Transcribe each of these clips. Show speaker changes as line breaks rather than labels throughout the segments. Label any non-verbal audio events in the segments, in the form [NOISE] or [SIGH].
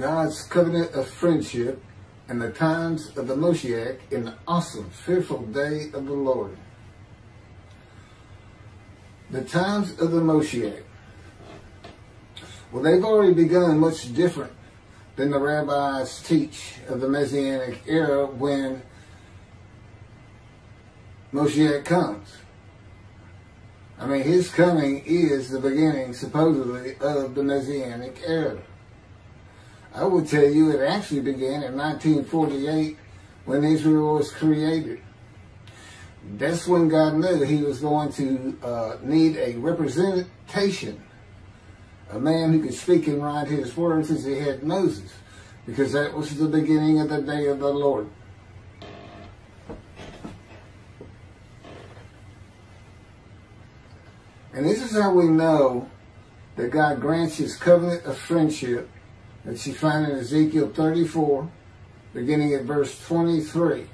God's covenant of friendship and the times of the Moshiach in the awesome, fearful day of the Lord. The times of the Moshiach. Well, they've already begun much different than the rabbis teach of the Messianic era when Moshiach comes. I mean, his coming is the beginning, supposedly, of the Messianic era. I would tell you it actually began in 1948 when Israel was created. That's when God knew he was going to uh, need a representation, a man who could speak and write his words as he had Moses, because that was the beginning of the day of the Lord. And this is how we know that God grants his covenant of friendship that you find in Ezekiel 34, beginning at verse 23.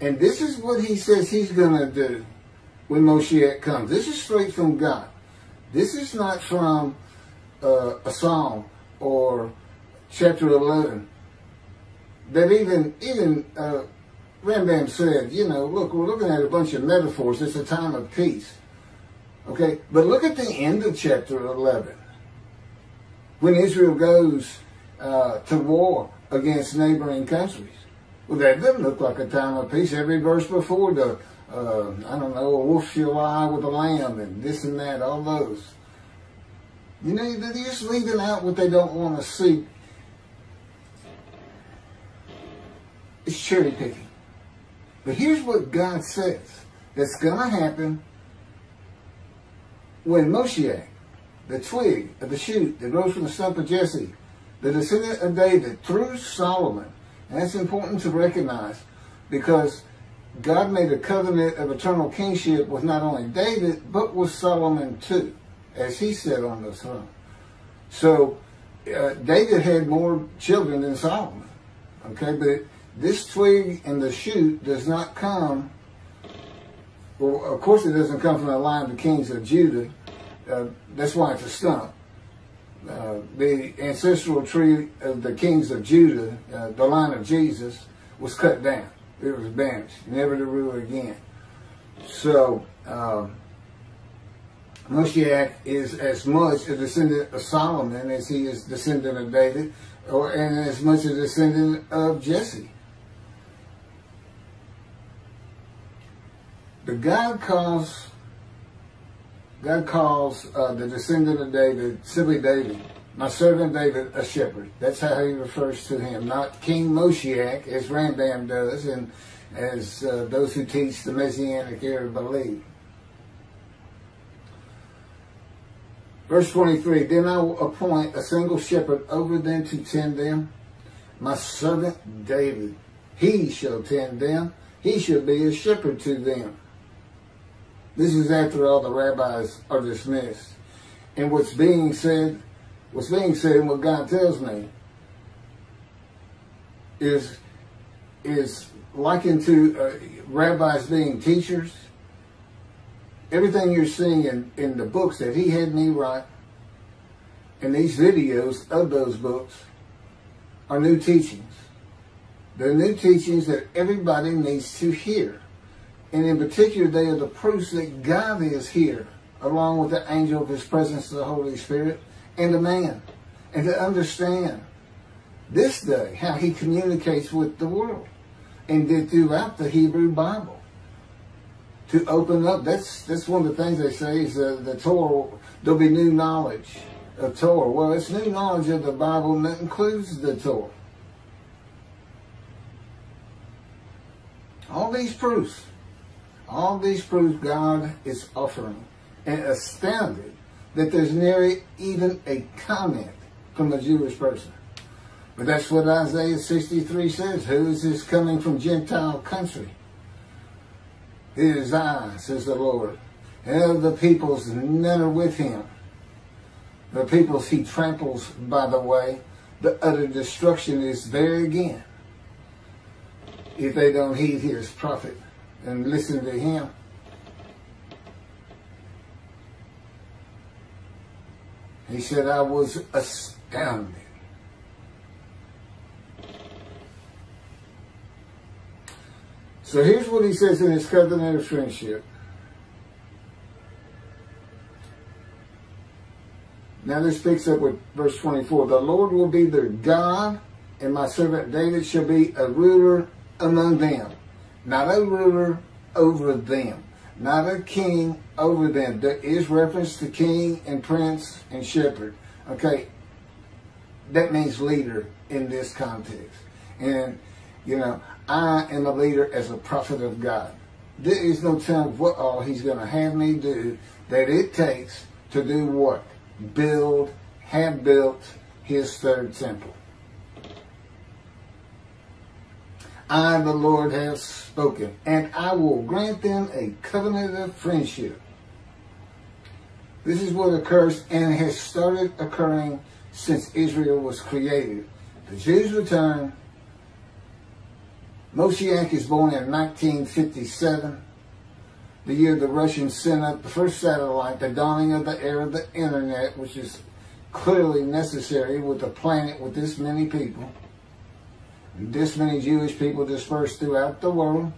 And this is what he says he's going to do when Moshiach comes. This is straight from God. This is not from uh, a psalm or chapter 11. That even, even uh, Rambam said, you know, look, we're looking at a bunch of metaphors. It's a time of peace. Okay, but look at the end of chapter 11. When Israel goes uh, to war against neighboring countries. Well, that doesn't look like a time of peace. Every verse before the, uh, I don't know, a wolf shall lie with a lamb and this and that, all those. You know, they're just leaving out what they don't want to see. It's cherry picking. But here's what God says that's going to happen when Moshiach, the twig of the shoot that grows from the stump of Jesse, the descendant of David, through Solomon, and that's important to recognize because God made a covenant of eternal kingship with not only David, but with Solomon too, as he sat on the throne. So uh, David had more children than Solomon. Okay, but this twig and the shoot does not come well, of course, it doesn't come from the line of the kings of Judah. Uh, that's why it's a stump. Uh, the ancestral tree of the kings of Judah, uh, the line of Jesus, was cut down. It was banished, never to rule again. So, um, Moshiach is as much a descendant of Solomon as he is descendant of David, or and as much a descendant of Jesse. But God calls God calls uh, the descendant of David, simply David, my servant David, a shepherd. That's how he refers to him, not King Moshiach, as Rambam does, and as uh, those who teach the Messianic era believe. Verse 23, Then I will appoint a single shepherd over them to tend them, my servant David. He shall tend them. He shall be a shepherd to them. This is after all the rabbis are dismissed. And what's being said, what's being said and what God tells me is, is likened to uh, rabbis being teachers. Everything you're seeing in, in the books that he had me write, and these videos of those books are new teachings. They're new teachings that everybody needs to hear. And in particular, they are the proofs that God is here, along with the angel of his presence, the Holy Spirit, and the man. And to understand this day how he communicates with the world. And did throughout the Hebrew Bible. To open up, that's that's one of the things they say is uh, the Torah, there'll be new knowledge of Torah. Well, it's new knowledge of the Bible that includes the Torah. All these proofs all these proofs God is offering and astounded that there's nearly even a comment from a Jewish person. But that's what Isaiah 63 says. Who is this coming from Gentile country? It is I, says the Lord. And of the peoples, none are with him. The peoples he tramples by the way. The utter destruction is there again. If they don't heed his prophet and listen to him. He said, I was astounded. So here's what he says in his covenant of friendship. Now this picks up with verse 24. The Lord will be their God, and my servant David shall be a ruler among them. Not a ruler over them. Not a king over them. There is reference to king and prince and shepherd. Okay, that means leader in this context. And, you know, I am a leader as a prophet of God. There is no telling what all he's going to have me do that it takes to do what? Build, have built his third temple. I, the Lord, have spoken, and I will grant them a covenant of friendship. This is what occurs and has started occurring since Israel was created. The Jews return. Moshiach is born in 1957, the year the Russians sent up the first satellite, the dawning of the era of the internet, which is clearly necessary with a planet with this many people, this many Jewish people dispersed throughout the world.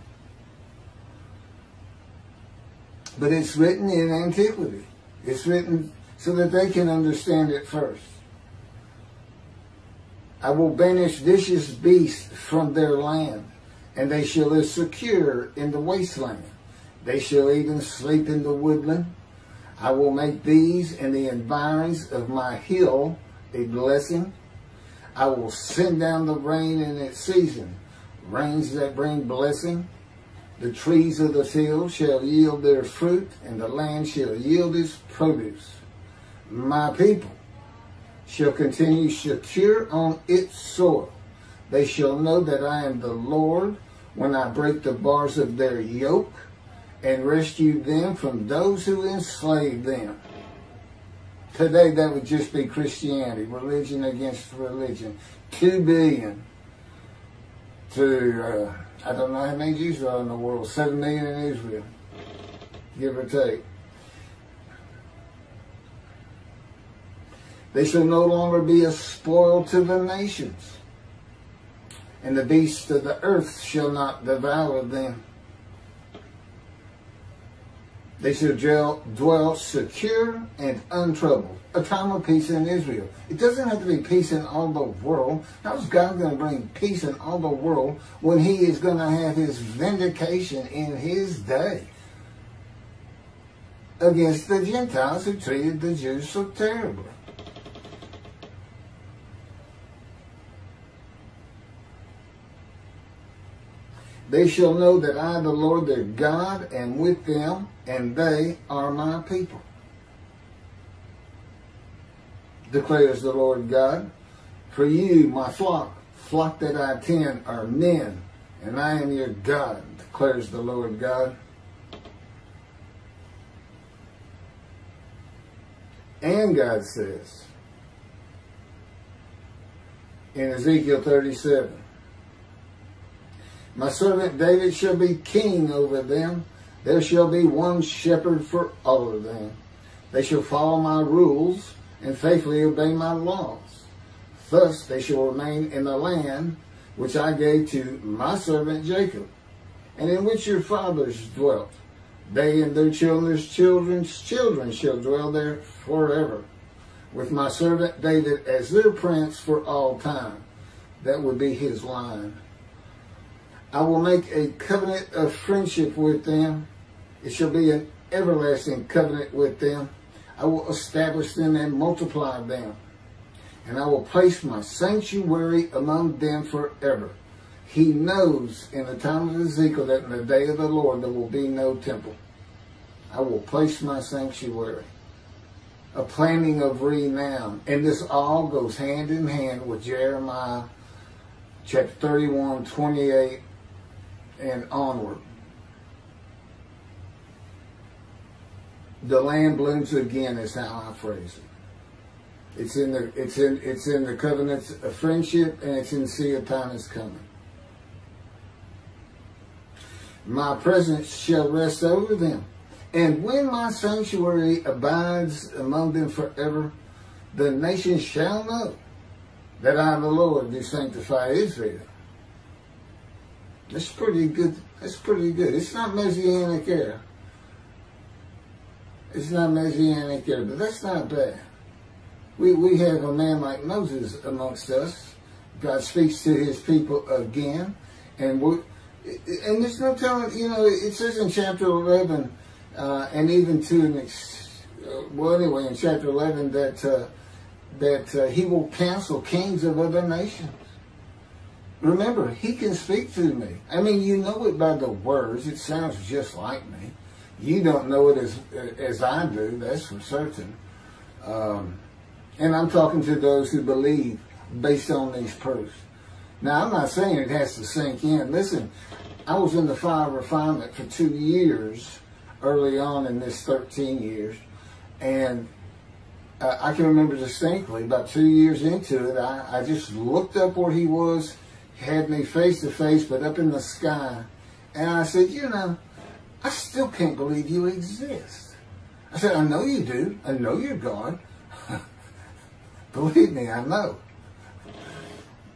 But it's written in antiquity. It's written so that they can understand it first. I will banish vicious beasts from their land, and they shall live secure in the wasteland. They shall even sleep in the woodland. I will make these and the environs of my hill a blessing. I will send down the rain in its season, rains that bring blessing. The trees of the field shall yield their fruit, and the land shall yield its produce. My people shall continue secure on its soil. They shall know that I am the Lord when I break the bars of their yoke and rescue them from those who enslave them. Today, that would just be Christianity, religion against religion. Two billion to, uh, I don't know how many Jews are in the world, seven million in Israel, give or take. They shall no longer be a spoil to the nations, and the beasts of the earth shall not devour them. They shall dwell, dwell secure and untroubled. A time of peace in Israel. It doesn't have to be peace in all the world. How is God going to bring peace in all the world when he is going to have his vindication in his day against the Gentiles who treated the Jews so terribly? They shall know that I, the Lord their God, am with them, and they are my people. Declares the Lord God. For you, my flock, flock that I tend, are men, and I am your God, declares the Lord God. And God says in Ezekiel 37, my servant David shall be king over them. There shall be one shepherd for all of them. They shall follow my rules and faithfully obey my laws. Thus they shall remain in the land which I gave to my servant Jacob, and in which your fathers dwelt. They and their children's children's children shall dwell there forever, with my servant David as their prince for all time. That would be his line. I will make a covenant of friendship with them. It shall be an everlasting covenant with them. I will establish them and multiply them. And I will place my sanctuary among them forever. He knows in the time of Ezekiel that in the day of the Lord there will be no temple. I will place my sanctuary. A planning of renown. And this all goes hand in hand with Jeremiah chapter 31, 28, and onward. The land blooms again is how I phrase it. It's in the it's in it's in the covenants of friendship and it's in the sea of time is coming. My presence shall rest over them. And when my sanctuary abides among them forever, the nations shall know that I, am the Lord, do sanctify Israel That's pretty good. That's pretty good. It's not Messianic era. It's not Messianic era, but that's not bad. We, we have a man like Moses amongst us. God speaks to his people again. And we and there's no telling, you know, it says in chapter 11, uh, and even to an ex, uh, well, anyway, in chapter 11, that uh, that uh, he will cancel kings of other nations. Remember, he can speak through me. I mean, you know it by the words. It sounds just like me. You don't know it as as I do. That's for certain. Um, and I'm talking to those who believe based on these proofs. Now, I'm not saying it has to sink in. Listen, I was in the fire refinement for two years early on in this 13 years, and uh, I can remember distinctly about two years into it, I, I just looked up where he was, had me face to face, but up in the sky, and I said, you know, I still can't believe you exist. I said, I know you do. I know you're God. [LAUGHS] believe me, I know.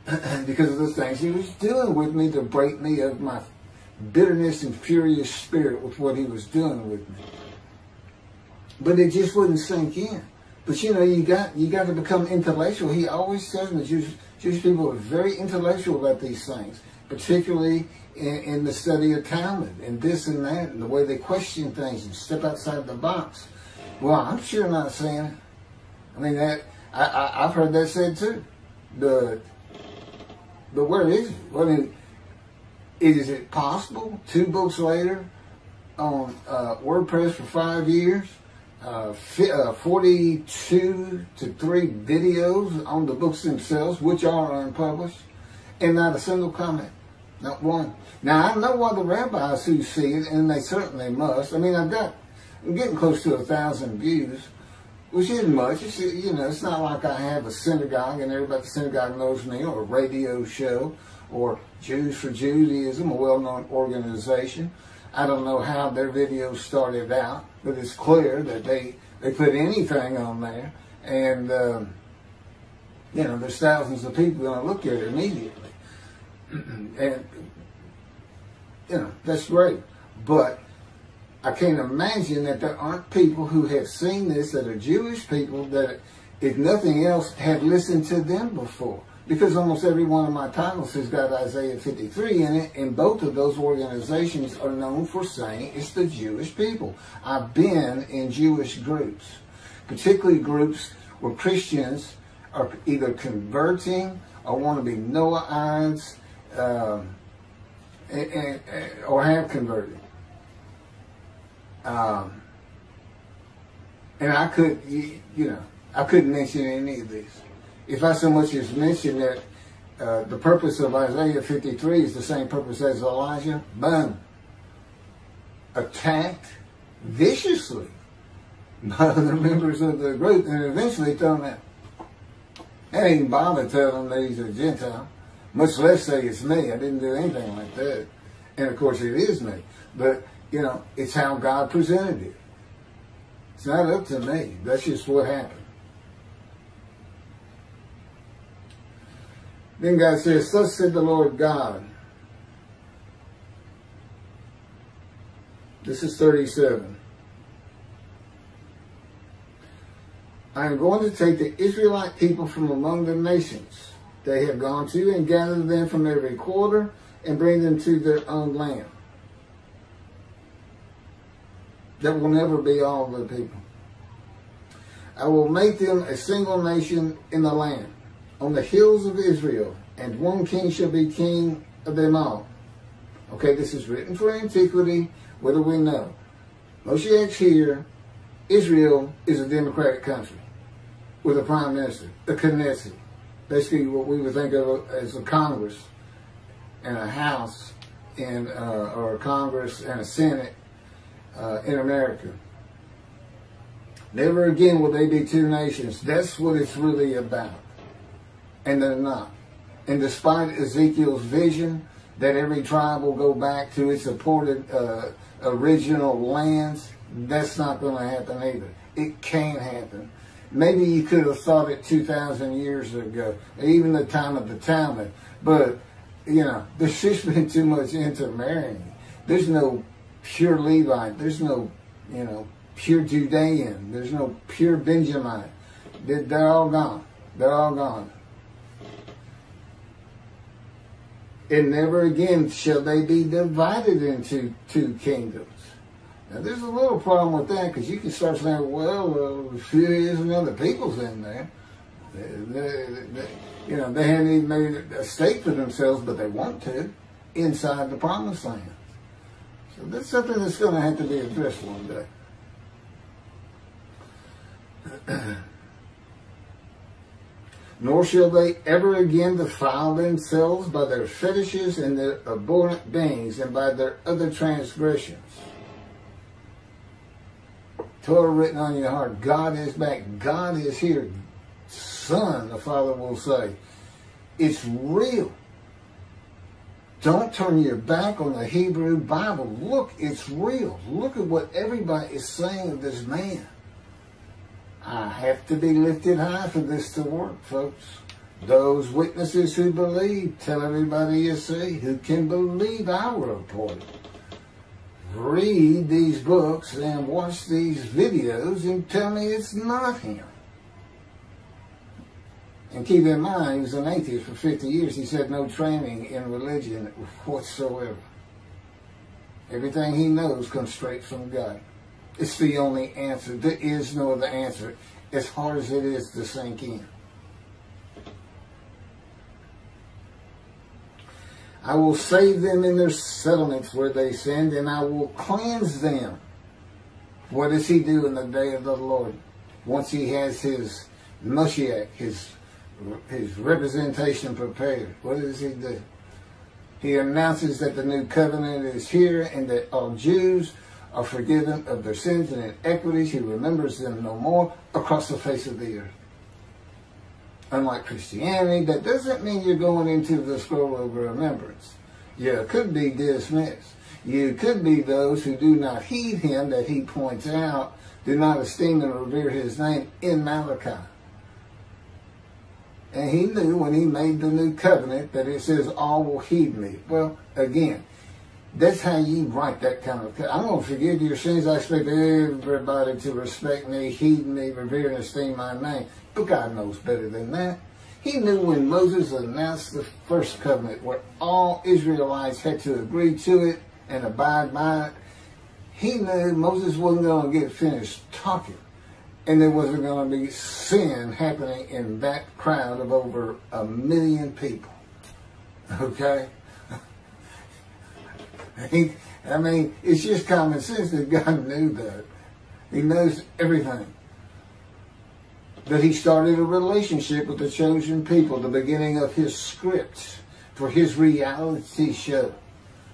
[CLEARS THROAT] because of the things he was doing with me to break me of my bitterness and furious spirit with what he was doing with me. But it just wouldn't sink in. But you know, you got you got to become intellectual. He always says that Jewish, Jewish people are very intellectual about these things, particularly in, in, the study of Talmud and this and that, and the way they question things and step outside the box. Well, I'm sure not saying. I mean that I, I have heard that said too. The but where is it? I mean, is it possible two books later on uh, WordPress for five years, uh, uh, 42 to 3 videos on the books themselves, which are unpublished, and not a single comment? Not one. Now, I know other rabbis who see it, and they certainly must. I mean, I've got, I'm getting close to a thousand views, which isn't much. It's, you know, it's not like I have a synagogue and everybody the synagogue knows me, or a radio show, or Jews for Judaism, a well-known organization. I don't know how their videos started out, but it's clear that they, they put anything on there, and, um, you know, there's thousands of people going to look at it immediately. [CLEARS THROAT] and, you know, that's great. But I can't imagine that there aren't people who have seen this that are Jewish people that, if nothing else, have listened to them before because almost every one of my titles has got Isaiah 53 in it, and both of those organizations are known for saying it's the Jewish people. I've been in Jewish groups, particularly groups where Christians are either converting or want to be Noahides, um, or have converted. Um, and I could, you, you know, I couldn't mention any of these if I so much as mention that uh, the purpose of Isaiah 53 is the same purpose as Elijah, boom, attacked viciously by [LAUGHS] the members of the group and eventually told them that. I ain't bother telling them he's a Gentile, much less say it's me. I didn't do anything like that. And of course it is me. But, you know, it's how God presented it. It's not up to me. That's just what happened. Then God says, Thus said the Lord God. This is 37. I am going to take the Israelite people from among the nations they have gone to and gather them from every quarter and bring them to their own land. That will never be all the people. I will make them a single nation in the land on the hills of Israel, and one king shall be king of them all. Okay, this is written for antiquity. What do we know? Moshiach's here. Israel is a democratic country with a prime minister, a Knesset, basically what we would think of as a Congress and a House and uh, or a Congress and a Senate uh, in America. Never again will they be two nations. That's what it's really about and they're not. And despite Ezekiel's vision that every tribe will go back to its appointed uh, original lands, that's not going to happen either. It can happen. Maybe you could have thought it 2,000 years ago, even the time of the Talmud. But you know, [LAUGHS] there's just been too much intermarrying. There's no pure Levite. There's no, you know, pure Judean. There's no pure Benjamite. They're all gone. They're all gone. And never again shall they be divided into two kingdoms. Now, there's a little problem with that because you can start saying, well, uh, there isn't other peoples in there. They, they, they, you know, they haven't even made a state for themselves, but they want to inside the promised land. So that's something that's going to have to be addressed one day. [CLEARS THROAT] Nor shall they ever again defile themselves by their fetishes and their abhorrent things and by their other transgressions. Torah written on your heart. God is back. God is here. Son, the Father will say. It's real. Don't turn your back on the Hebrew Bible. Look, it's real. Look at what everybody is saying of this man. I have to be lifted high for this to work, folks. Those witnesses who believe, tell everybody you see, who can believe our report read these books and watch these videos and tell me it's not him. And keep in mind, he was an atheist for 50 years. He said no training in religion whatsoever. Everything he knows comes straight from God. It's the only answer. There is no other answer, as hard as it is to sink in. I will save them in their settlements where they sinned, and I will cleanse them. What does he do in the day of the Lord? Once he has his Moshiach, his, his representation prepared, what does he do? He announces that the new covenant is here and that all Jews are forgiven of their sins and inequities. He remembers them no more across the face of the earth unlike Christianity, that doesn't mean you're going into the scroll of remembrance. You could be dismissed. You could be those who do not heed him that he points out, do not esteem and revere his name in Malachi. And he knew when he made the new covenant that it says, all will heed me. Well, again, that's how you write that kind of. thing. I'm going to forgive your sins. I expect everybody to respect me, heed me, revere, and esteem my name. But God knows better than that. He knew when Moses announced the first covenant, where all Israelites had to agree to it and abide by it. He knew Moses wasn't going to get finished talking, and there wasn't going to be sin happening in that crowd of over a million people. Okay. I mean, it's just common sense that God knew that. He knows everything. That he started a relationship with the chosen people, the beginning of his script for his reality show.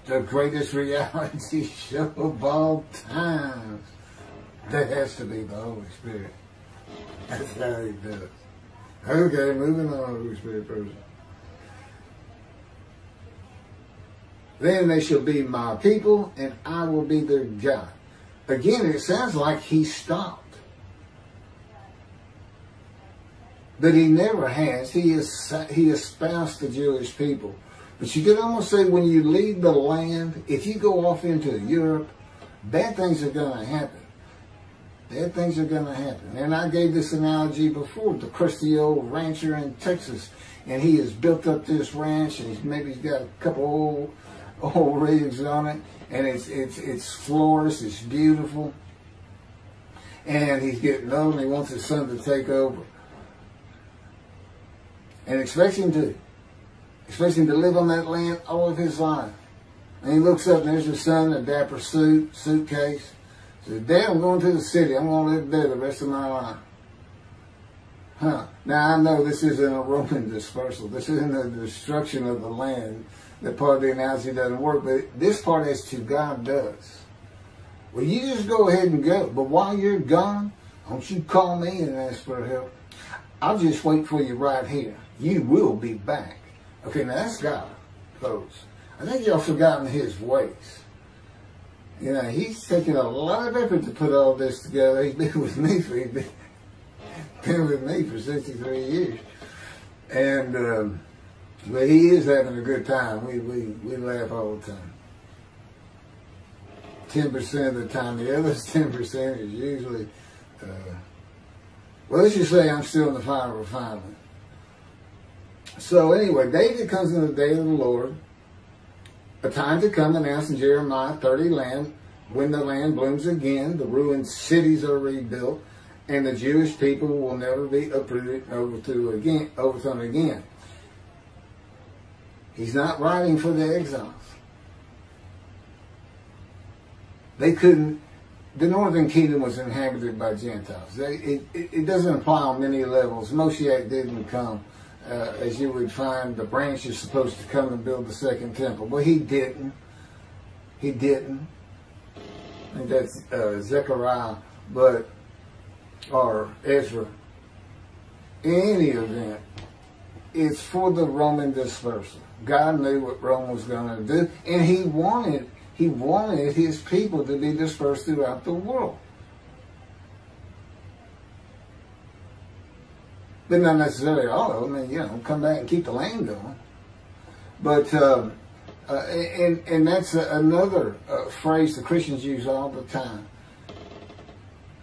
The greatest reality [LAUGHS] show of all time. That has to be the Holy Spirit. That's how he does. Okay, moving on, Holy Spirit person. Then they shall be my people, and I will be their God. Again, it sounds like he stopped. But he never has. He, is, he espoused the Jewish people. But you could almost say when you leave the land, if you go off into Europe, bad things are going to happen. Bad things are going to happen. And I gave this analogy before, the crusty old rancher in Texas. And he has built up this ranch, and he's, maybe he's got a couple old old rigs on it, and it's it's it's flawless, it's beautiful. And he's getting old, and he wants his son to take over, and expects him to, expects him to live on that land all of his life. And he looks up, and there's his son in a dapper suit, suitcase. Says, "Dad, I'm going to the city. I'm going to live there the rest of my life." Huh. Now I know this isn't a Roman dispersal. This isn't a destruction of the land that part of the analogy doesn't work, but this part as to God does. Well, you just go ahead and go. But while you're gone, don't you call me and ask for help. I'll just wait for you right here. You will be back. Okay, now that's God, folks. I think y'all forgotten his ways. You know, he's taken a lot of effort to put all this together. He's been [LAUGHS] with me for, been, been with me for 63 years. And, um, But he is having a good time. We, we, we laugh all the time. 10% of the time. The other [LAUGHS] 10% is usually, uh, well, let's just say I'm still in the fire refinement. So anyway, David comes in the day of the Lord, a time to come announced in Jeremiah 30 land, when the land blooms again, the ruined cities are rebuilt, and the Jewish people will never be uprooted again. Overthrown again. He's not writing for the exiles. They couldn't. The northern kingdom was inhabited by Gentiles. They, it, it, doesn't apply on many levels. Moshiach didn't come, uh, as you would find the branch is supposed to come and build the second temple. But he didn't. He didn't. I think that's uh, Zechariah, but or Ezra. In any event, it's for the Roman dispersal. God knew what Rome was going to do, and He wanted He wanted His people to be dispersed throughout the world. But not necessarily all of them. You know, come back and keep the land going. But um, uh, and and that's another uh, phrase the Christians use all the time.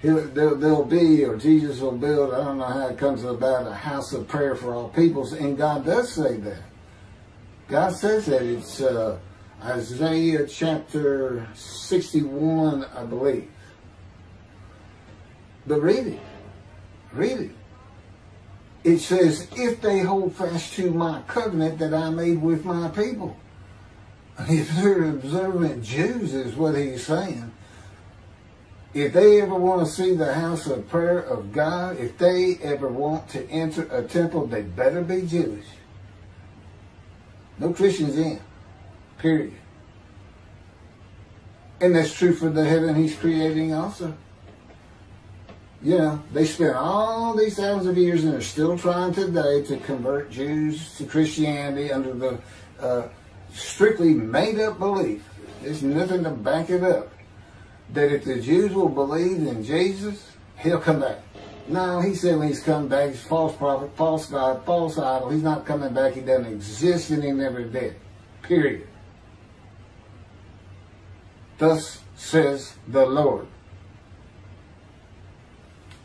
He'll, they'll, they'll be, or Jesus will build, I don't know how it comes about, a house of prayer for all peoples. And God does say that. God says that. It's uh, Isaiah chapter 61, I believe. But read it. Read it. It says, if they hold fast to my covenant that I made with my people. [LAUGHS] If they're observant Jews is what he's saying if they ever want to see the house of prayer of God, if they ever want to enter a temple, they better be Jewish. No Christians in. Period. And that's true for the heaven he's creating also. You know, they spent all these thousands of years and are still trying today to convert Jews to Christianity under the uh, strictly made up belief. There's nothing to back it up that if the Jews will believe in Jesus, he'll come back. No, he said when he's coming back, he's false prophet, false God, false idol. He's not coming back. He doesn't exist and he never did. Period. Thus says the Lord.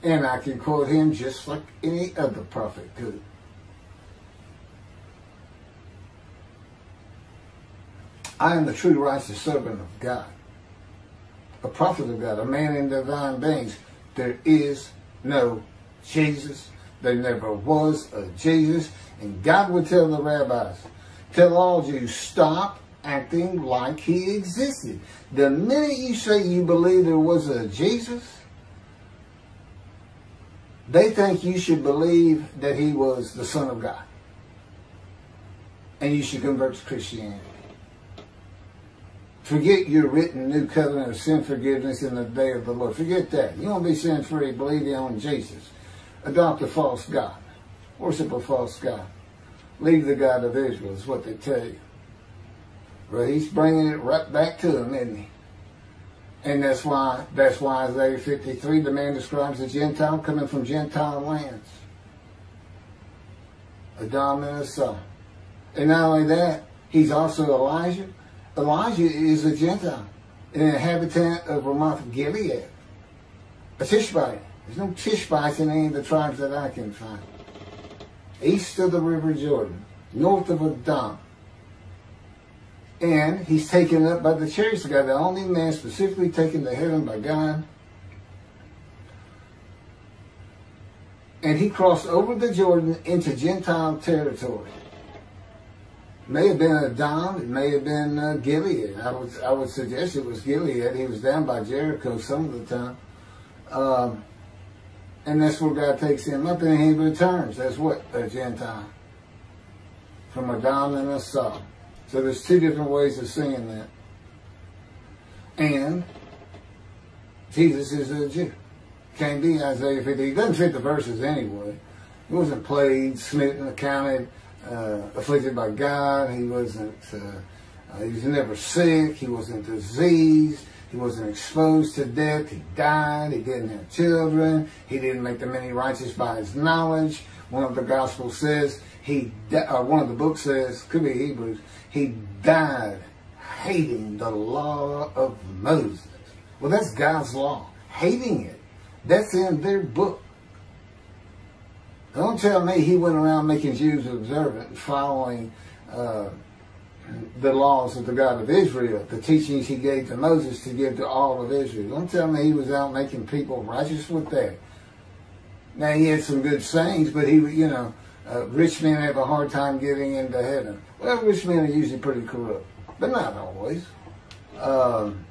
And I can quote him just like any other prophet could. I am the true righteous servant of God a prophet of God, a man in divine beings. There is no Jesus. There never was a Jesus. And God would tell the rabbis, tell all Jews, stop acting like he existed. The minute you say you believe there was a Jesus, they think you should believe that he was the Son of God. And you should convert to Christianity. Forget your written new covenant of sin forgiveness in the day of the Lord. Forget that. You want to be sin free, believe on Jesus. Adopt a false God. Worship a false God. Leave the God of Israel is what they tell you. But he's bringing it right back to them, isn't he? And that's why that's why Isaiah 53, the man describes a Gentile coming from Gentile lands. Adam and son. And not only that, he's also Elijah Elijah is a Gentile, an inhabitant of Ramoth Gilead, a Tishbite. There's no Tishbites in any of the tribes that I can find. East of the River Jordan, north of Adam. And he's taken up by the chariots of God, the only man specifically taken to heaven by God. And he crossed over the Jordan into Gentile territory may have been Adam, it may have been uh, Gilead. I would I would suggest it was Gilead. He was down by Jericho some of the time, um, and that's where God takes him up, and he returns. That's what a Gentile from a Don and a Saul. So there's two different ways of seeing that, and Jesus is a Jew. Can't be Isaiah 50. He doesn't fit the verses anyway. He wasn't plagued, smitten, accounted uh, afflicted by God. He wasn't, uh, uh, he was never sick. He wasn't diseased. He wasn't exposed to death. He died. He didn't have children. He didn't make the many righteous by his knowledge. One of the Gospels says he, uh, one of the books says, could be Hebrews, he died hating the law of Moses. Well, that's God's law. Hating it. That's in their book. Don't tell me he went around making Jews observant, following uh, the laws of the God of Israel, the teachings he gave to Moses to give to all of Israel. Don't tell me he was out making people righteous with that. Now he had some good sayings, but he, you know, uh, rich men have a hard time getting into heaven. Well, rich men are usually pretty corrupt, but not always. Um,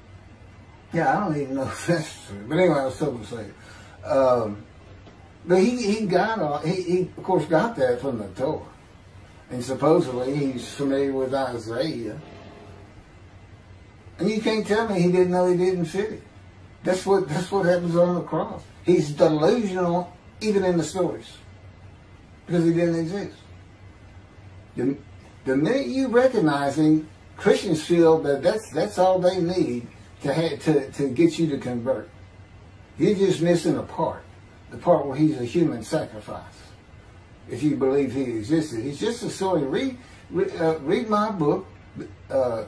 yeah, I don't even know if that's true. But anyway, I was to say. Um, but he, he got, he, he of course got that from the Torah. And supposedly he's familiar with Isaiah. And you can't tell me he didn't know he didn't fit it. That's what, that's what happens on the cross. He's delusional even in the stories because he didn't exist. The, the minute you recognize him, Christians feel that that's, that's all they need to, have, to, to get you to convert. You're just missing a part, the part where he's a human sacrifice. If you believe he existed, he's just a story. Read, read, uh, read my book, uh,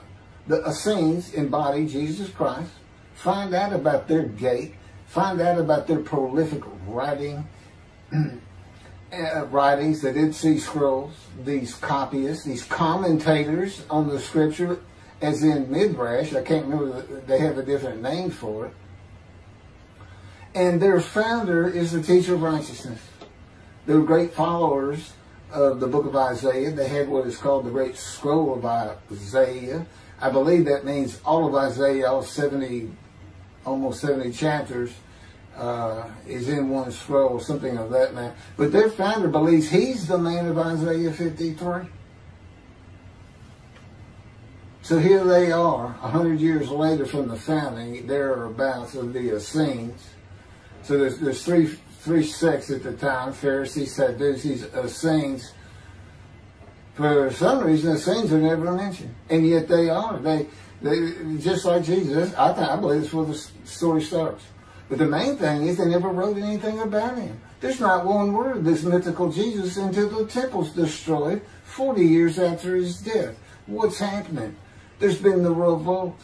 The Essenes Embody Jesus Christ. Find out about their gate. Find out about their prolific writing, [CLEARS THROAT] uh, writings, the Dead Sea Scrolls, these copyists, these commentators on the scripture, as in Midrash. I can't remember, they have a different name for it. And their founder is the teacher of righteousness. They were great followers of the book of Isaiah. They had what is called the Great Scroll of Isaiah. I believe that means all of Isaiah, all 70, almost 70 chapters, uh, is in one scroll, or something of that man. But their founder believes he's the man of Isaiah 53. So here they are, a hundred years later from the founding, thereabouts of the Essenes. So there's, there's three, three sects at the time, Pharisees, Sadducees, uh, Essenes. For some reason, the Essenes are never mentioned. And yet they are. They, they just like Jesus. I, think, I believe that's where the story starts. But the main thing is they never wrote anything about him. There's not one word of this mythical Jesus until the temple's destroyed 40 years after his death. What's happening? There's been the revolt.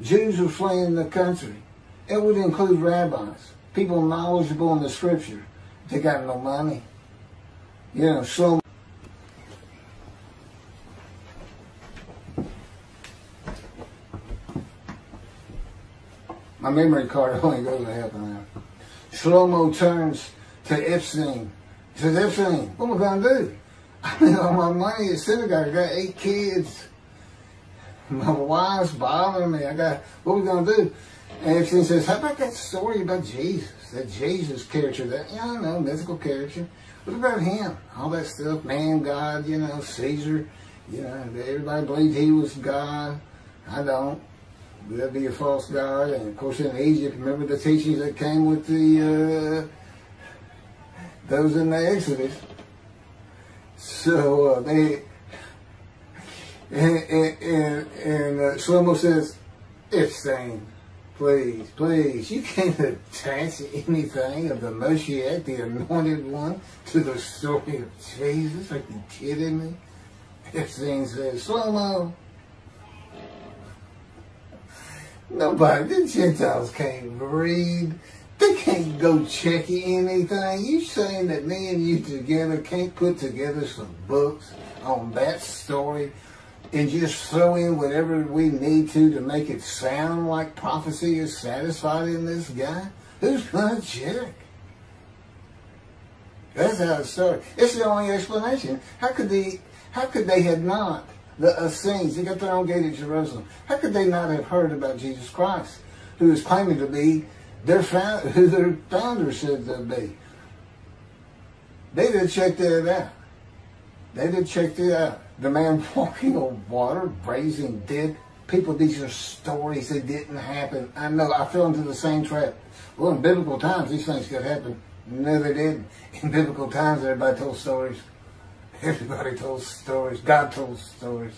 Jews are fleeing the country. It would include rabbis, people knowledgeable in the scripture. They got no money. You know, so My memory card [LAUGHS] only goes to half an hour. Shlomo turns to. He says, Ifsing, what am I going to do? [LAUGHS] I need all my money at synagogue. I got eight kids. [LAUGHS] My wife's bothering me. I got, what are we going to do? And Ifsing says, how about that story about Jesus? That Jesus character, that, yeah, I know, mythical character. What about him? All that stuff, man, God, you know, Caesar. You know, everybody believed he was God. I don't that'd be a false god. And of course, in Egypt, remember the teachings that came with the uh, those in the Exodus. So uh, they and and, and, and uh, Shlomo says, "It's saying, please, please, you can't attach anything of the Moshiach, the Anointed One, to the story of Jesus. Are you kidding me?" If things says, Shlomo." Nobody, the Gentiles can't read. They can't go check anything. You saying that me and you together can't put together some books on that story and just throw in whatever we need to to make it sound like prophecy is satisfied in this guy? Who's going to check? That's how it started. It's the only explanation. How could they, how could they have not the Essenes, they got their own gate at Jerusalem. How could they not have heard about Jesus Christ, who is claiming to be their [LAUGHS] who their founder said to be? They did check that out. They did check it out. The man [LAUGHS] walking on water, raising dead people. These are stories that didn't happen. I know I fell into the same trap. Well, in biblical times, these things could happen. No, they didn't. In biblical times, everybody told stories. [LAUGHS] Everybody told stories. God told stories.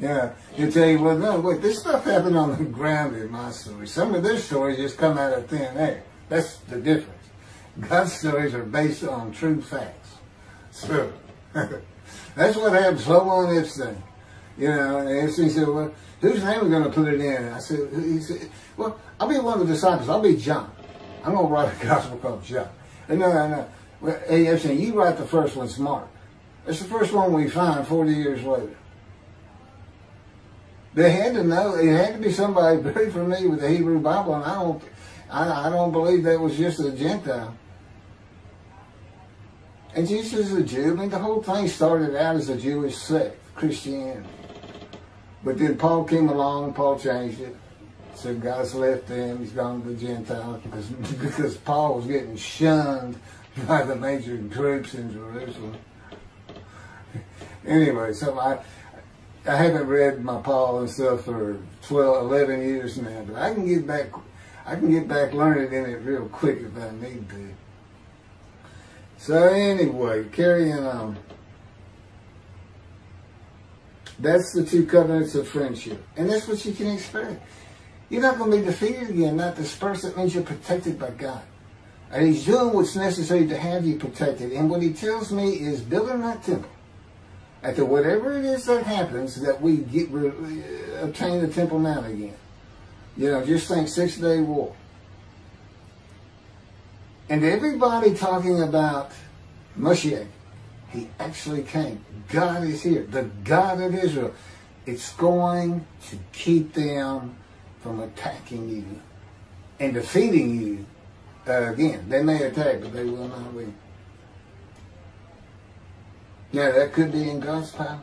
Yeah, you tell you, well, no, wait, this stuff happened on the ground in my story. Some of their stories just come out of thin air. That's the difference. God's stories are based on true facts. So [LAUGHS] that's what happened. Slow on Epstein. You know, and Epstein said, well, whose name are going to put it in? I said, he said, well, I'll be one of the disciples. I'll be John. I'm going to write a [LAUGHS] gospel called John. And no, no, no. Well, hey, Epstein, you write the first one, smart. It's the first one we find 40 years later. They had to know. It had to be somebody [LAUGHS] very familiar with the Hebrew Bible, and I don't, I, I don't believe that was just a Gentile. And Jesus is a Jew. I mean, the whole thing started out as a Jewish sect, Christianity. But then Paul came along, Paul changed it. So God's left them, he's gone to the Gentiles because, [LAUGHS] because Paul was getting shunned by the major groups in Jerusalem. anyway, so I I haven't read my Paul and stuff for 12, 11 years now, but I can get back I can get back learning in it real quick if I need to. So anyway, carrying on. That's the two covenants of friendship. And that's what you can expect. You're not going to be defeated again, not dispersed. That means you're protected by God. And he's doing what's necessary to have you protected. And what he tells me is building that temple. After whatever it is that happens, that we get obtain the Temple Mount again. You know, just think Six Day War. And everybody talking about Moshiach, he actually came. God is here. The God of Israel. It's going to keep them from attacking you and defeating you. Uh, again, they may attack, but they will not win. Now, that could be in God's power.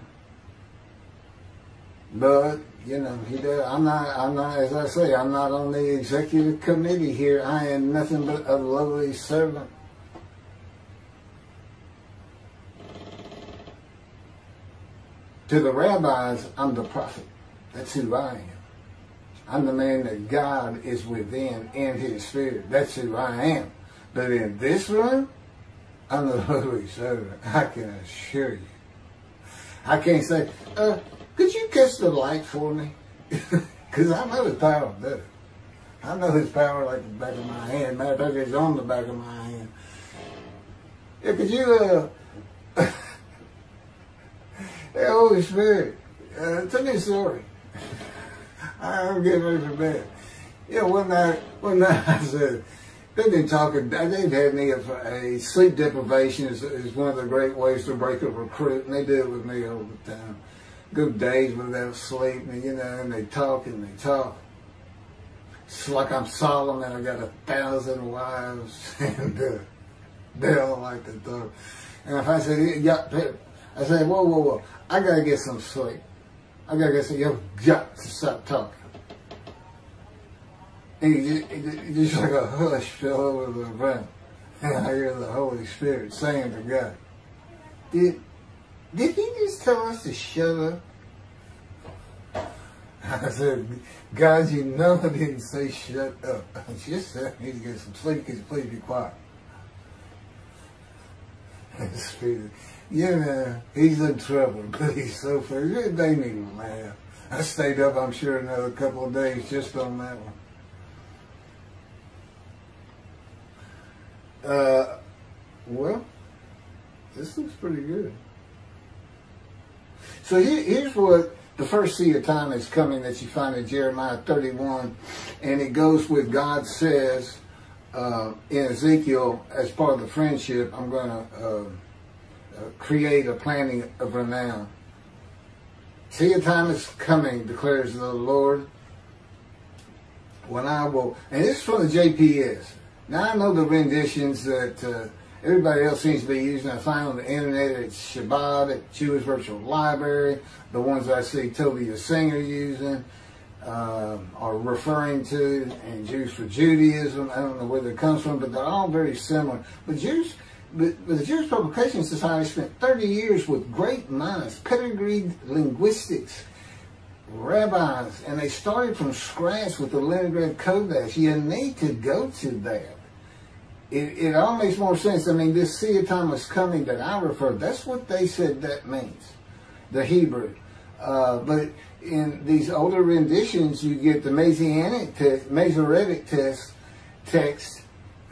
But, you know, he does. I'm not, I'm not, as I say, I'm not on the executive committee here. I am nothing but a lowly servant. To the rabbis, I'm the prophet. That's who I am. I'm the man that God is within in his spirit. That's who I am. But in this room, I'm the [LAUGHS] lowly servant. I can assure you. I can't say, uh, could you catch the light for me? [LAUGHS] Because I know his power better. I know his power like the back of my hand. Matter of fact, it's on the back of my hand. Yeah, could you, uh, [LAUGHS] hey, Holy Spirit, uh, tell me a story. [LAUGHS] I'm getting ready for bed. Yeah, one night, one night I said, they've been talking, they've had me a, a sleep deprivation is, is one of the great ways to break a recruit, and they do it with me all the time. Go days without sleep, and you know, and they talk and they talk. It's like I'm Solomon, and I got a thousand wives, [LAUGHS] and uh, they all like to talk. And if I said, yeah, I said, whoa, whoa, whoa, I gotta get some sleep. I gotta get some, you've got to stop talking. And just, like a hush fell over the room. [LAUGHS] And I hear the Holy Spirit saying to God, did, did he just tell us to shut up? [LAUGHS] I said, God, you know I didn't say shut up. [LAUGHS] I just said I need to get some sleep. You please be quiet? [LAUGHS] Yeah, man, he's in trouble, but he's so funny. They need him laugh. I stayed up, I'm sure, another couple of days just on that one. Uh, well, this looks pretty good. So here, here's what the first seed of time is coming that you find in Jeremiah 31, and it goes with God says uh, in Ezekiel as part of the friendship, I'm going to uh, uh, create a planting of renown. See a time is coming, declares the Lord, when I will, and this is from the JPS. Now I know the renditions that uh, everybody else seems to be using. I find on the internet at Chabad, at Jewish Virtual Library, the ones I see Tovia Singer using uh, are referring to, and Jews for Judaism. I don't know where that comes from, but they're all very similar. But Jews, but, but the Jewish Publication Society spent 30 years with great minds, pedigreed linguistics, rabbis, and they started from scratch with the Leningrad Codex. You need to go to that it, it all makes more sense. I mean, this sea of time coming that I refer, that's what they said that means, the Hebrew. Uh, but in these older renditions, you get the Messianic text, Masoretic text, text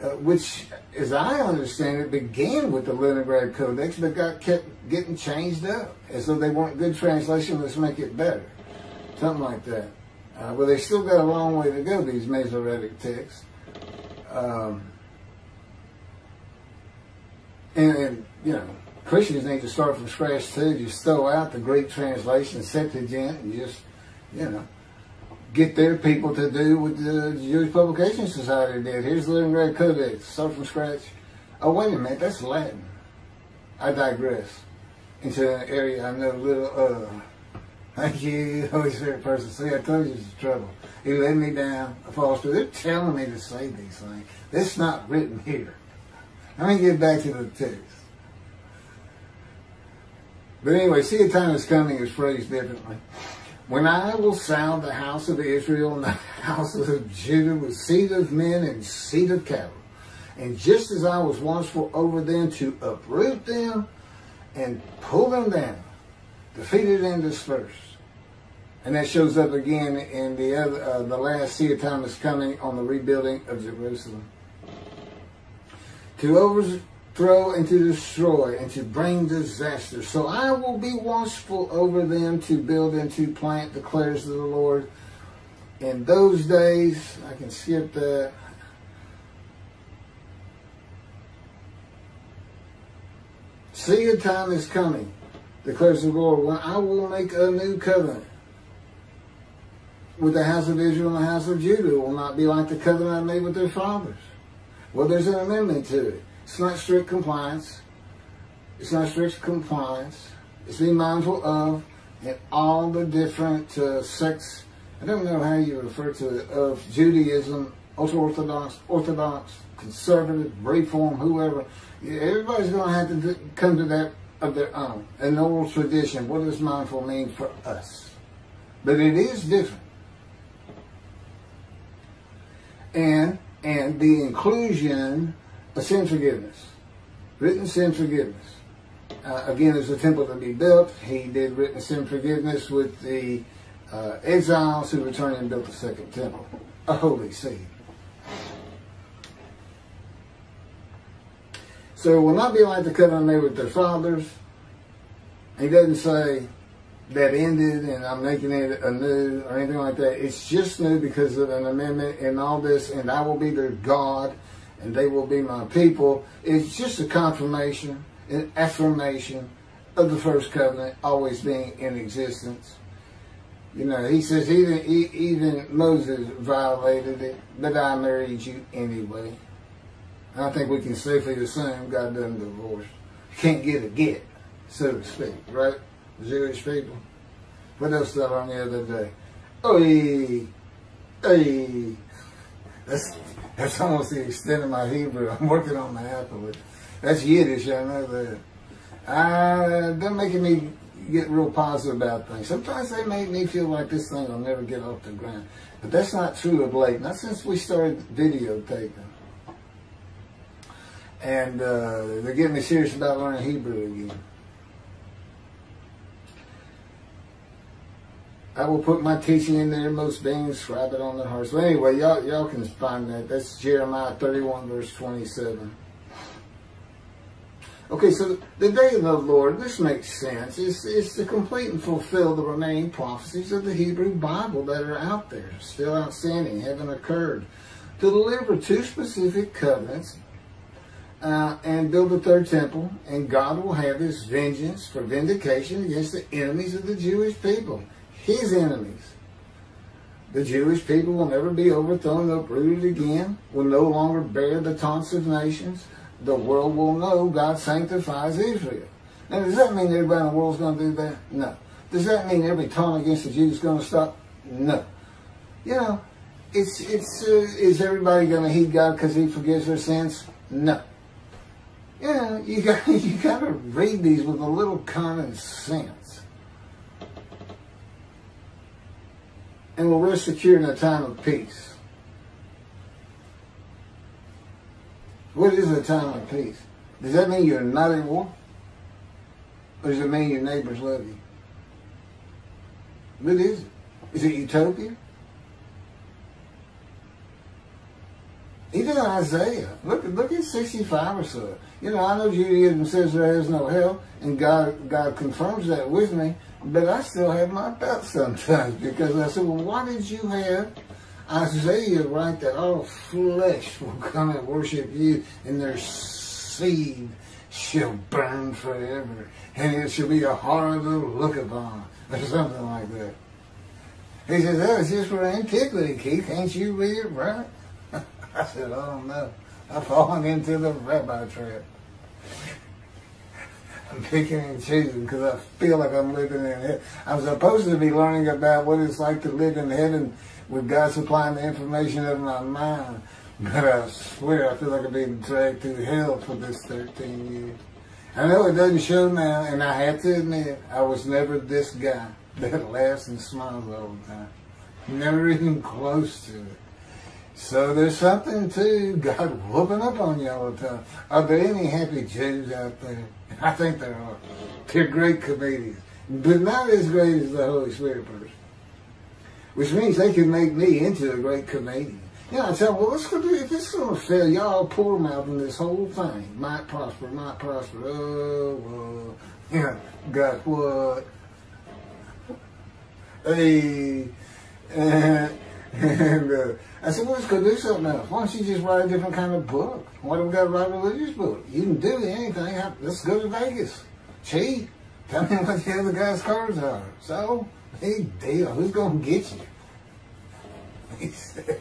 uh, which, as I understand it, began with the Leningrad Codex, but got kept getting changed up. As though they weren't good translation, let's make it better. Something like that. Uh, but they still got a long way to go, these Masoretic texts. Um, and, and, you know, Christians need to start from scratch too. Just throw out the Greek translation, Septuagint, and just, you know, get their people to do what the Jewish Publication Society did. Here's the Leningrad Codex. Start from scratch. Oh, wait a minute. That's Latin. I digress into an area I know little of. Uh, [LAUGHS] thank you, Holy Spirit person. See, I told you it's trouble. He led me down a false path. They're telling me to say these things. It's not written here. Let me get back to the text. But anyway, see a time is coming is phrased differently. When I will sound the house of Israel and the [LAUGHS] house of Judah with seed of men and seed of cattle. And just as I was watchful over them to uproot them and pull them down, defeated and dispersed. And that shows up again in the other, uh, the last sea of time is coming on the rebuilding of Jerusalem. To overthrow and to destroy and to bring disaster. So I will be watchful over them to build and to plant, declares the Lord. In those days, I can skip that. See a time is coming, declares the Lord, when I will make a new covenant with the house of Israel and the house of Judah. It will not be like the covenant I made with their fathers. Well, there's an amendment to it. It's not strict compliance. It's not strict compliance. It's being mindful of in all the different uh, sects. I don't know how you refer to it, of Judaism, ultra-Orthodox, Orthodox, conservative, reform, whoever. Everybody's going to have to come to that of their own. An oral tradition. What does mindful mean for us? But it is different. And and the inclusion of sin forgiveness, written sin forgiveness. Uh, again, there's a temple to be built. He did written sin forgiveness with the uh, exiles who returned and built the second temple, a holy seed. So it will not be like the covenant made with their fathers. He doesn't say that ended and I'm making it anew or anything like that. It's just new because of an amendment and all this, and I will be their God and they will be my people. It's just a confirmation, an affirmation of the first covenant always being in existence. You know, he says even even Moses violated it, but I married you anyway. I think we can safely assume God doesn't divorce. Can't get a get, so to speak, right? Jewish people. What else did I learn the other day? Oy, oy. That's that's almost the extent of my Hebrew. I'm working on my alphabet. That's Yiddish, I know that. Uh, they're making me get real positive about things. Sometimes they make me feel like this thing will never get off the ground. But that's not true of late. Not since we started videotaping. And uh, they're getting me serious about learning Hebrew again. I will put my teaching in their most beings, scribe it on their hearts. But anyway, y'all y'all can find that. That's Jeremiah 31, verse 27. Okay, so the day of the Lord, this makes sense, is, is to complete and fulfill the remaining prophecies of the Hebrew Bible that are out there, still outstanding, haven't occurred. To deliver two specific covenants uh, and build a third temple, and God will have his vengeance for vindication against the enemies of the Jewish people his enemies. The Jewish people will never be overthrown uprooted again, will no longer bear the taunts of nations. The world will know God sanctifies Israel. Now, does that mean everybody in the world is going to do that? No. Does that mean every taunt against the Jews is going to stop? No. You know, it's it's uh, is everybody going to heed God because He forgives their sins? No. Yeah, you got you got [LAUGHS] to read these with a little common sense. And will rest secure in a time of peace. What is a time of peace? Does that mean you're not in war? Or does it mean your neighbors love you? What is it? Is it utopia? Even Isaiah, look look at 65 or so. You know, I know Judaism says there is no hell, and God God confirms that with me, but I still have my doubts sometimes because I said, well, why did you have Isaiah write that all flesh will come and worship you, and their seed shall burn forever, and it shall be a horror to look upon, or something like that. He says, oh, it's just for antiquity, Keith. Can't you read it right? [LAUGHS] I said, I don't know. I've fallen into the rabbi trap. I'm picking and choosing because I feel like I'm living in heaven. I'm supposed to be learning about what it's like to live in heaven with God supplying the information of my mind. But I swear I feel like I've been dragged through hell for this 13 years. I know it doesn't show now, and I have to admit, I was never this guy that laughs and smiles all the time. Never even close to it. So there's something to God whooping up on you all the time. Are there any happy Jews out there? I think there are. They're great comedians, but not as great as the Holy Spirit person. Which means they can make me into a great comedian. You know, I tell them, well, what's going to do if it's going to fail? Y'all poor mouthing this whole thing. Might prosper, might prosper. Oh, well, you know, got what? Hey, and, [LAUGHS] and uh, I said, well, let's go do something else. Why don't you just write a different kind of book? Why don't we got to write a religious book? You can do anything. Let's go to Vegas. Cheat. Tell me what the other guy's cards are. So, big deal. Who's going to get you? [LAUGHS] He said,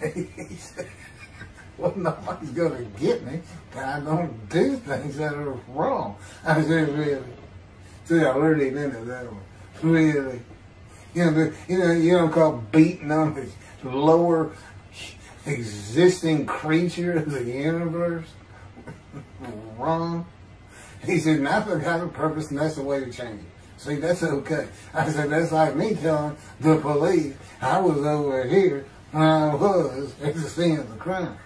[LAUGHS] he said, well, nobody's going to get me. I don't do things that are wrong. I said, really? See, I him into that one. Really? You know, you know, you don't call beating on the lower existing creature of the universe [LAUGHS] wrong. He said, nothing has a purpose, and that's the way to change it. See, that's okay. I said, that's like me telling the police I was over here when I was at the scene of the crime.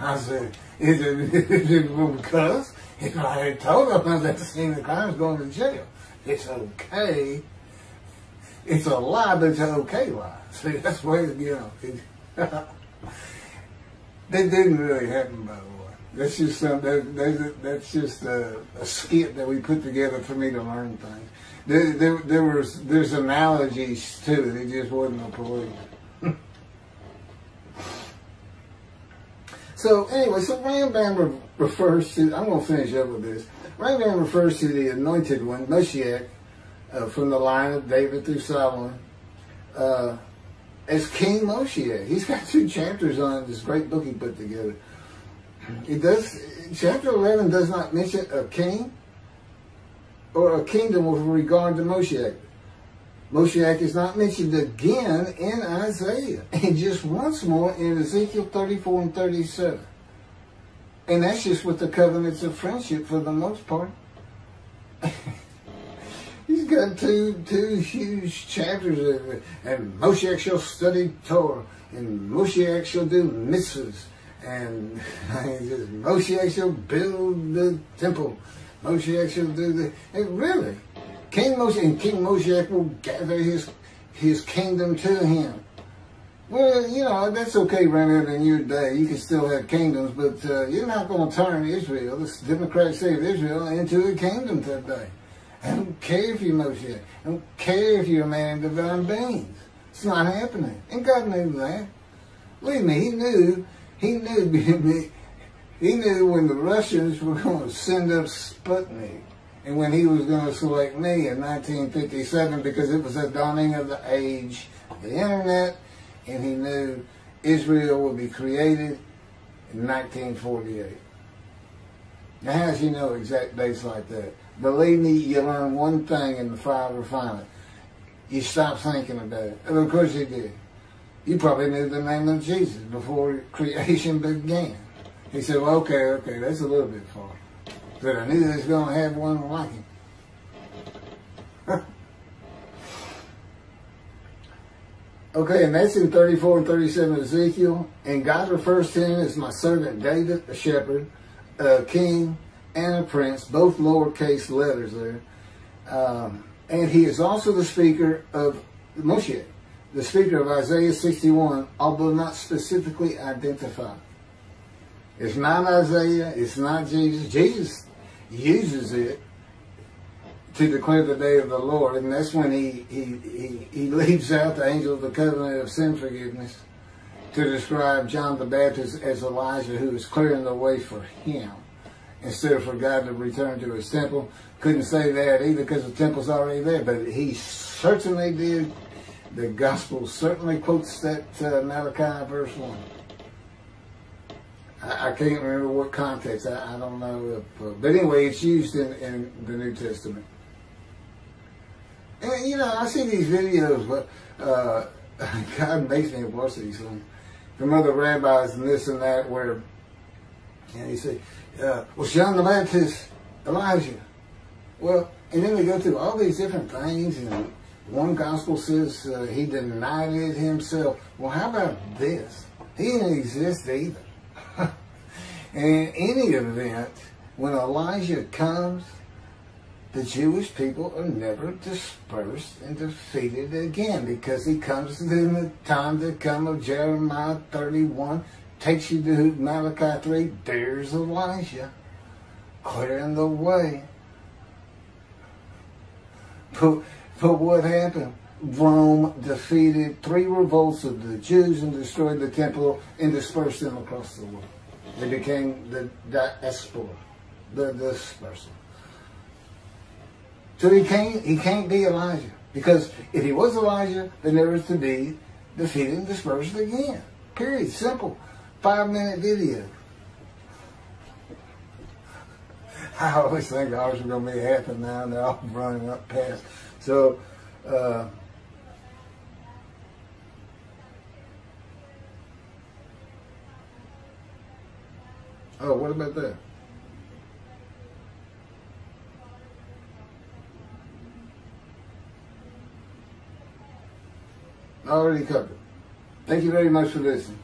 I said, is it, [LAUGHS] is it because if I had told them I was at the scene of the crime, I was going to jail. It's okay it's a lie, but it's an okay lie. [LAUGHS] See, that's why, you know, it, that didn't really happen, by the way. That's just some, that, that's just a, a, skit that we put together for me to learn things. There, there, there was, there's analogies to it. It just wasn't a police. [LAUGHS] so anyway, so Rambam re refers to, I'm going to finish up with this. Rambam refers to the anointed one, Moshiach, uh, from the line of David through Solomon uh, as King Moshe. He's got two chapters on this great book he put together. It does chapter eleven does not mention a king or a kingdom with regard to Moshe. Moshiach is not mentioned again in Isaiah, and just once more in Ezekiel 34 and 37. And that's just with the covenants of friendship for the most part. [LAUGHS] He's got two two huge chapters of. And Moshe shall study Torah. And Moshe shall do mitzvahs. And [LAUGHS] Moshe shall build the temple. Moshe shall do the... And really, King Moshe and King Moshe will gather his his kingdom to him. Well, you know, that's okay right now in your day. You can still have kingdoms, but uh, you're not going to turn Israel, this democratic state of Israel, into a kingdom today. I don't care if you're Moshe. I don't care if you're a man of divine beings. It's not happening. And God knew that. Believe me, he knew, he knew, [LAUGHS] he knew when the Russians were going to send up Sputnik and when he was going to select me in 1957 because it was the dawning of the age of the internet and he knew Israel would be created in 1948. Now, how does he know exact dates like that? Believe me, you learn one thing in the fire refinement. You stop thinking about it. And of course you did. You probably knew the name of Jesus before creation [LAUGHS] began. He said, well, okay, okay, that's a little bit far. But I knew there was going to have one like him. [LAUGHS] okay, and that's in 34 and 37 Ezekiel. And God refers to him as my servant David, a shepherd, a king, and a prince, both lowercase letters there. Um, and he is also the speaker of Moshe. the speaker of Isaiah 61, although not specifically identified. It's not Isaiah, it's not Jesus. Jesus uses it to declare the day of the Lord, and that's when he, he, he, he [LAUGHS] leaves out the angel of the covenant of sin forgiveness to describe John the Baptist as Elijah who is clearing the way for him instead of for God to return to his temple. Couldn't say that either because the temple's already there, but he certainly did. The gospel certainly quotes that uh, Malachi verse 1. I, I, can't remember what context. I, I don't know. If, uh, but anyway, it's used in, in the New Testament. And, you know, I see these videos, but uh, [LAUGHS] God makes me watch these things from other rabbis and this and that where know, you say, uh, was John the Baptist Elijah? Well, and then we go through all these different things, and one gospel says uh, he denied it himself. Well, how about this? He didn't exist either. [LAUGHS] in any event, when Elijah comes, the Jewish people are never dispersed and defeated again because he comes in the time to come of Jeremiah 31, takes you to Malachi 3, there's Elijah clearing the way. But, but what happened? Rome defeated three revolts of the Jews and destroyed the temple and dispersed them across the world. They became the diaspora, the dispersal. So he can't, he can't be Elijah. Because if he was Elijah, then there was to be defeated and dispersed again. Period. Simple. Five minute video. [LAUGHS] I always think ours are going to be half an hour and they're all running up past. So, uh, oh, what about that? I already covered. Thank you very much for listening.